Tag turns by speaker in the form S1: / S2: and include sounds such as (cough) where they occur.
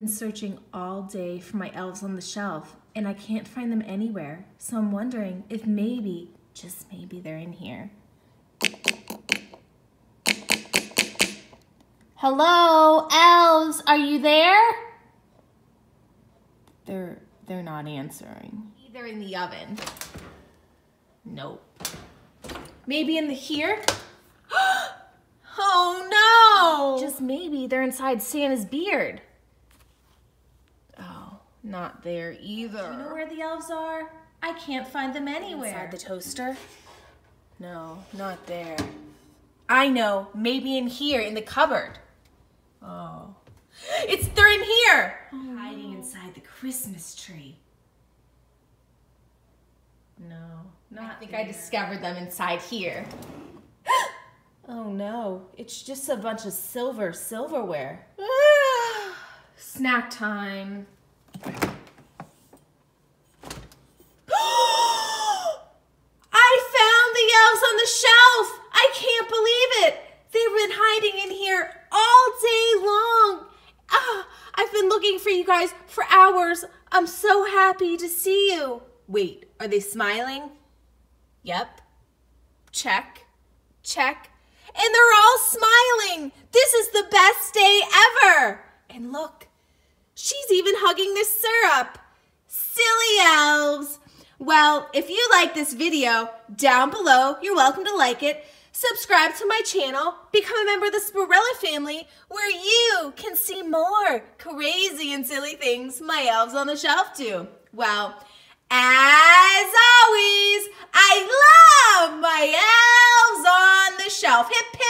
S1: been searching all day for my elves on the shelf and I can't find them anywhere. So I'm wondering if maybe, just maybe they're in here. Hello, elves, are you there? They're they're not answering. Either in the oven. Nope. Maybe in the here? (gasps)
S2: oh no!
S1: Just maybe they're inside Santa's beard. Not there either.
S2: Do you know where the elves are? I can't find them anywhere.
S1: Inside the toaster? No, not there. I know, maybe in here, in the cupboard.
S2: Oh. It's, they're in here!
S1: Oh, hiding inside the Christmas tree. No, not I think there. I discovered them inside here. (gasps) oh no, it's just a bunch of silver silverware. (sighs) Snack time. (gasps)
S2: I found the elves on the shelf! I can't believe it! They've been hiding in here all day long. Ah, I've been looking for you guys for hours. I'm so happy to see you. Wait, are they smiling? Yep. Check. Check. And they're all smiling. This is the best day ever. And look, she's even hugging this syrup. Silly elves. Well, if you like this video, down below, you're welcome to like it. Subscribe to my channel, become a member of the Sporella family, where you can see more crazy and silly things my elves on the shelf do. Well, as always, I love my elves on the shelf. Hip, hip!